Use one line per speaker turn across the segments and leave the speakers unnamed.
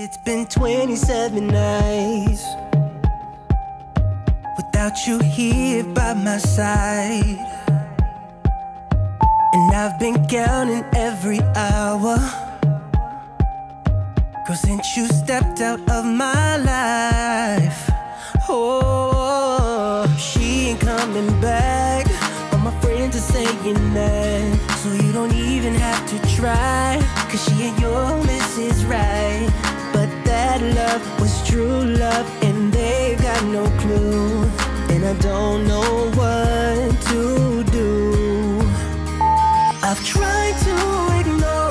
It's been 27 nights without you here by my side. And I've been counting every hour. Cause since you stepped out of my life, oh, she ain't coming back. All my friends are saying that. So you don't even have to try. Cause she ain't your Mrs. Right that love was true love and they've got no clue. And I don't know what to do. I've tried to ignore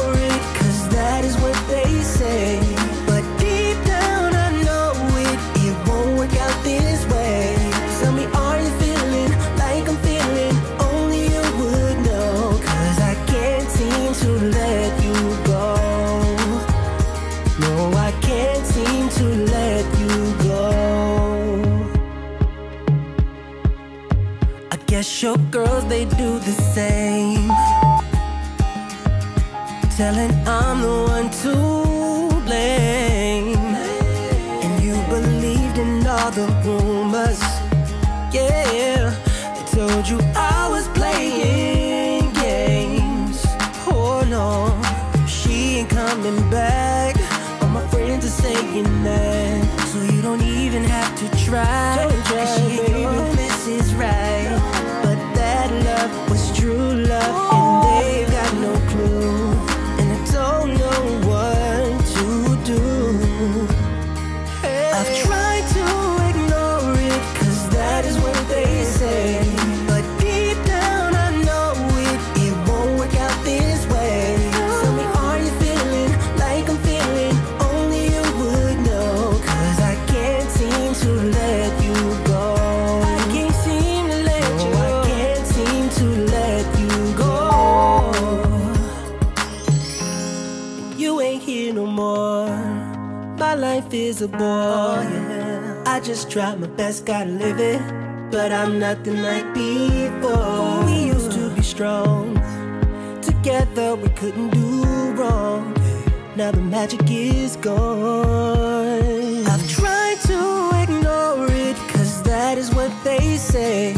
you I was playing games. Oh no, she ain't coming back. All my friends are saying that, so you don't even have to try. Don't try. boy. Yeah. I just try my best, gotta live it. But I'm nothing like before. We used to be strong. Together we couldn't do wrong. Now the magic is gone. I've tried to ignore it, cause that is what they say.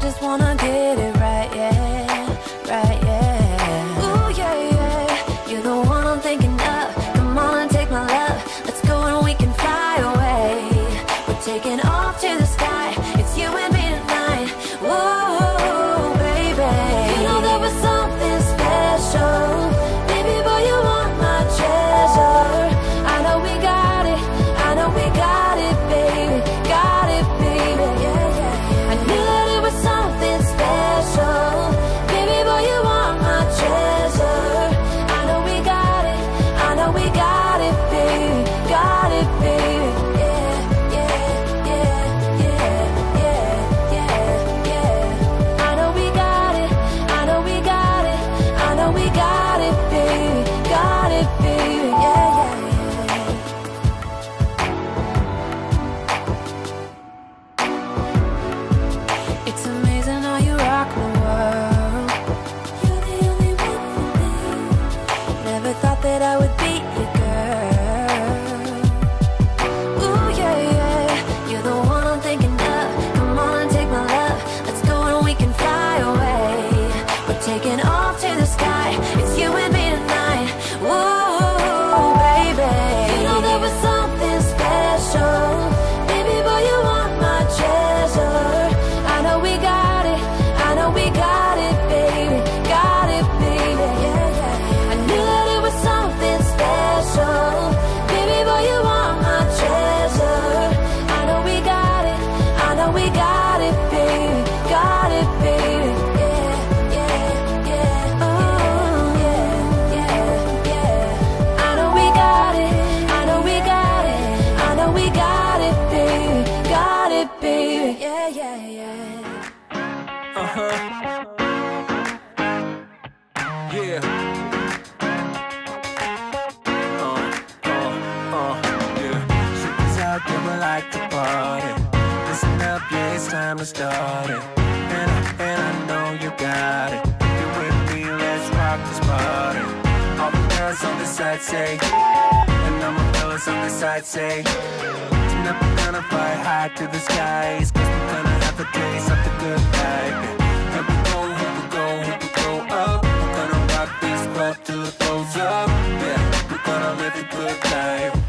just wanna get it It's amazing. it,
baby. Yeah, yeah, yeah. Uh-huh. Uh huh. Yeah. people like to party. Listen up, yeah, it's
time to start it. And and I know you got it. You with me, let's rock this party. All the girls on the side say, and all my fellas on the side say high to the skies, cause we're gonna have a taste of the good life. Here we go, here we go, here we go up. We're gonna rock this club till it blows up. Yeah, we're gonna live a good life.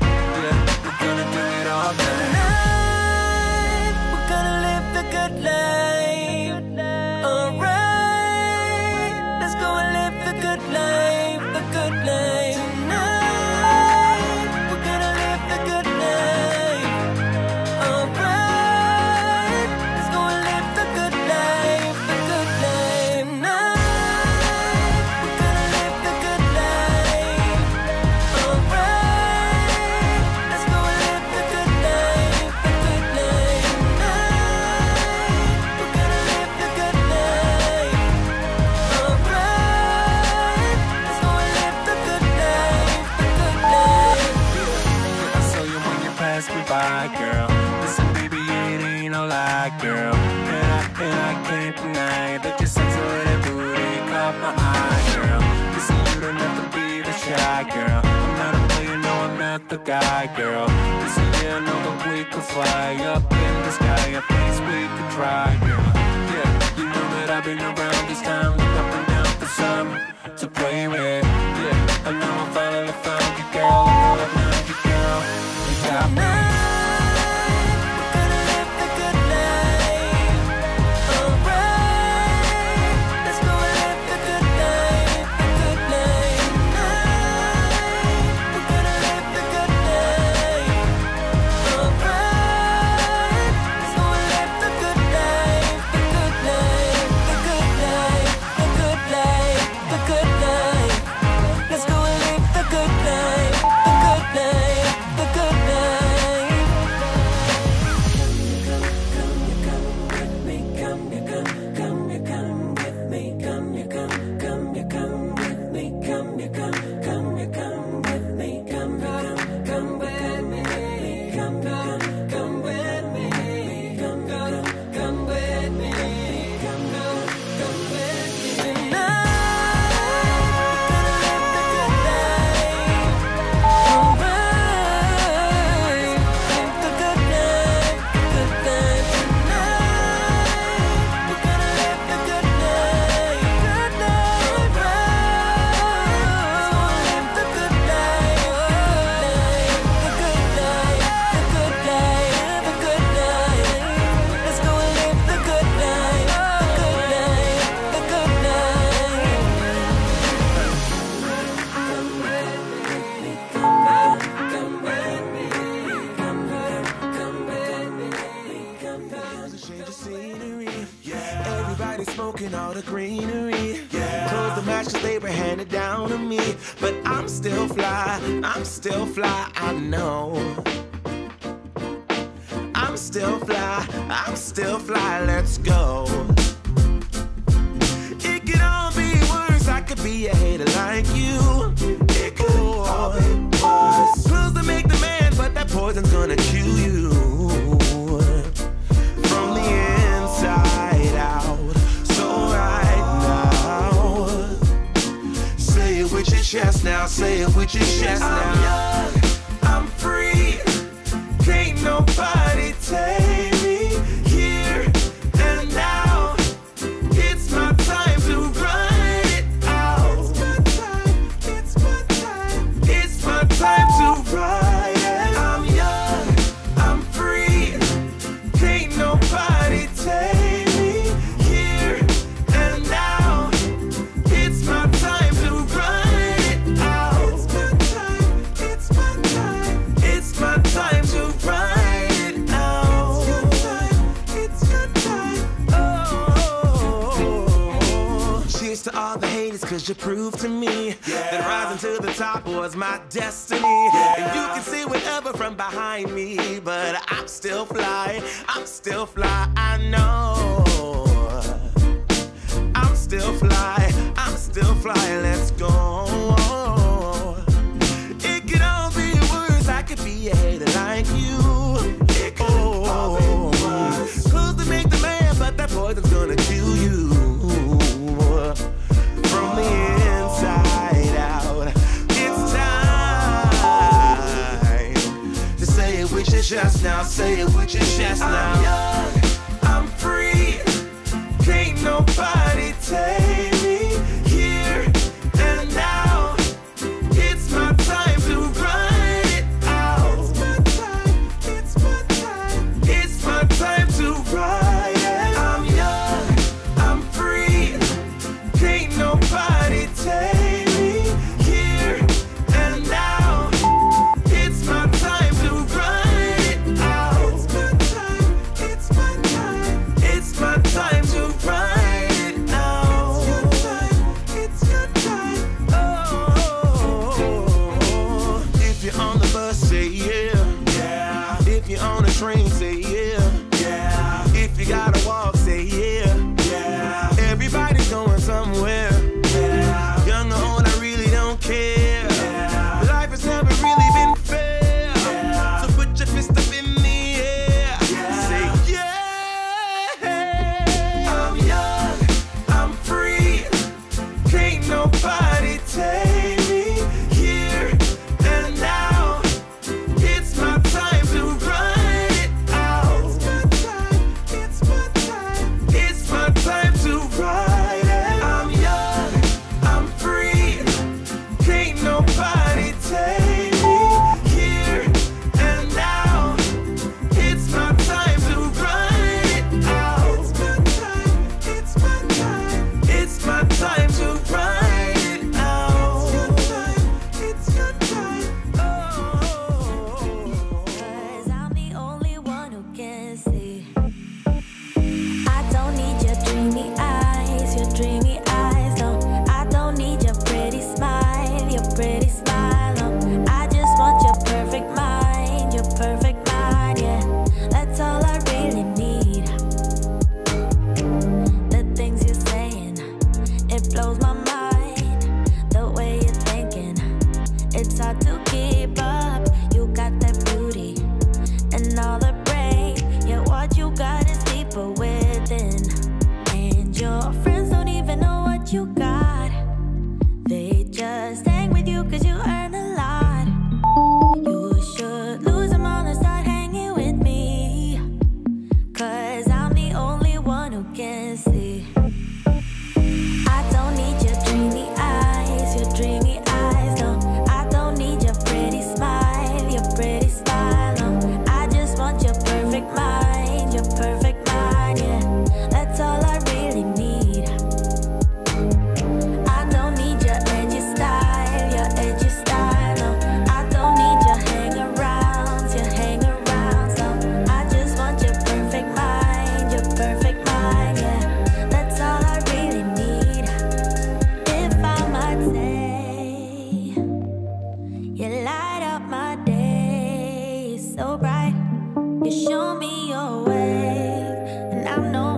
You me girl. Listen, baby, it ain't no lie, girl. And I, and I can't deny that your sexy little booty caught my eye, girl. Listen, you don't have to be the shy girl. I'm not a player, no, I'm not the guy, girl. Listen, yeah, I know that we could fly up in the sky, a place we could try, girl. Yeah, you know that I've been around this time, look up and down for some to play with. Yeah, I know I finally found you, girl.
The
greenery. Yeah. Clothes the matches they were handed down to me. But I'm still fly, I'm still fly, I know. I'm still fly, I'm still fly, let's go. It could all be worse, I could be a hater like you. It could all be worse. Pills to make the man, but that poison's gonna kill you now. Say it with your chest now. I'm young, I'm free. Can't nobody take To all the haters, cause you proved to me that rising to the top was my destiny. And you can see whatever from behind me, but I'm still fly, I'm still fly, I know. I'm still fly, I'm still fly, let's go. bright. You
show me your
way, and I'm no